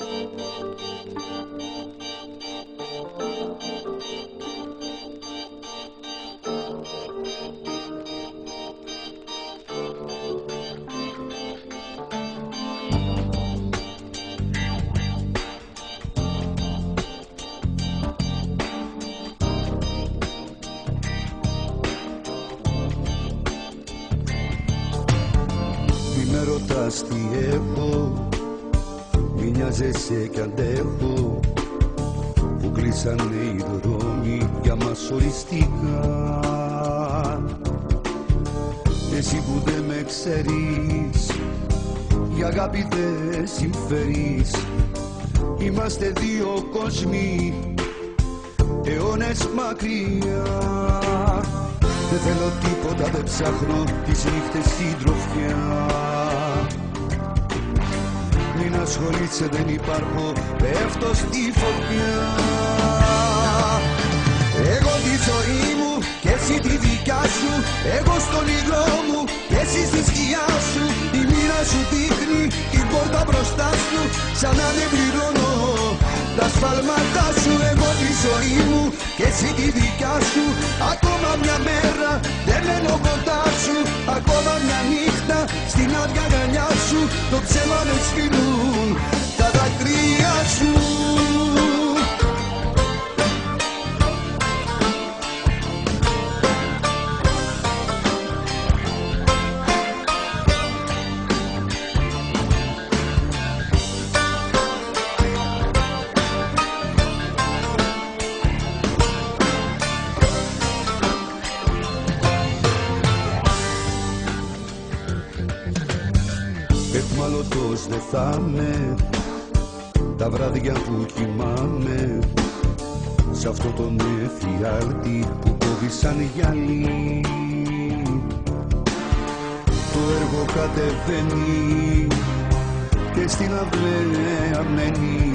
Μη με ρωτάς τι έχω Μη νοιάζεσαι κι αντέχω Που κλείσανε οι δρόμοι για μας οριστικά. Εσύ που δεν με ξέρεις Η αγάπη δεν συμφέρεις. Είμαστε δύο κόσμοι αιώνες μακριά. Δεν θέλω τίποτα, δεν ψάχνω τις νύχτες συντροφιά Μην ασχολείσαι, δεν υπάρχω, πέφτω στη φωτιά. Εγώ τη ζωή μου και εσύ τη δικιά σου. Εγώ στον ήλιο μου και εσύ στη σκιά σου. Η μοίρα σου δείχνει την πόρτα μπροστά σου. Σαν να δεν πληρώνω τα σφάλματά σου. Εγώ τη ζωή μου και εσύ τη δικιά σου. Ακόμα μια μέρα δεν μένω κοντά σου. Ακόμα μια νύχτα στην άδεια αγκαλιά σου. Το ψέμα με Εχμαλωτός δεν θα με Τα βράδια που κοιμάμαι. Σ' αυτό τον εφιάλτη που κόβει σαν γυαλί. Το έργο κατεβαίνει Και στην αυλαία μένει.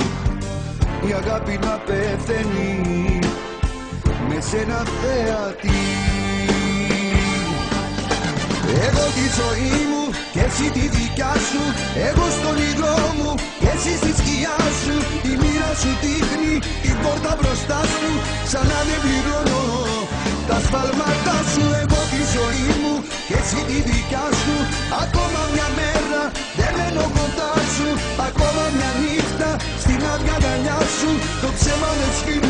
Η αγάπη να πεθαίνει Με σένα θέατη εγώ τη ζωή μου και εσύ τη δικιά σου. Εγώ στον ήλιο μου και εσύ στη σκιά σου. Η μοίρα σου δείχνει την πόρτα μπροστά σου. Σαν να δεν πληρώνω τα σφάλματά σου. Εγώ τη ζωή μου και εσύ τη δικιά σου. Ακόμα μια μέρα δεν μένω κοντά σου. Ακόμα μια νύχτα στην άδεια αγκαλιά σου. Το ψέμα δεν σφυρούν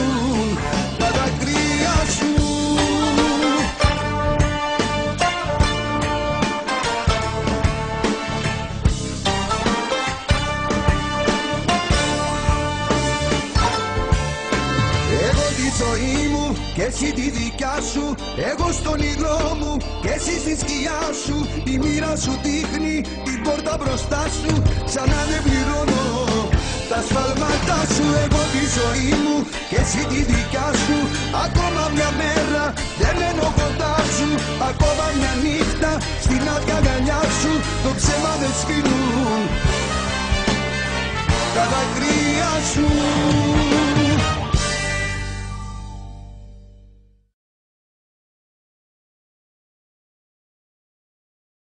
εσύ τη δικιά σου Εγώ στον ήλιο μου. Και εσύ στη σκιά σου Η μοίρα σου δείχνει την πόρτα μπροστά σου. Σαν να δεν πληρώνω τα σφάλματά σου Εγώ τη ζωή μου. Και εσύ τη δικιά σου Ακόμα μια μέρα δεν μένω κοντά σου. Ακόμα μια νύχτα στην άδεια αγκαλιά σου Το ψέμα δεν σφινούν τα δακρύα σου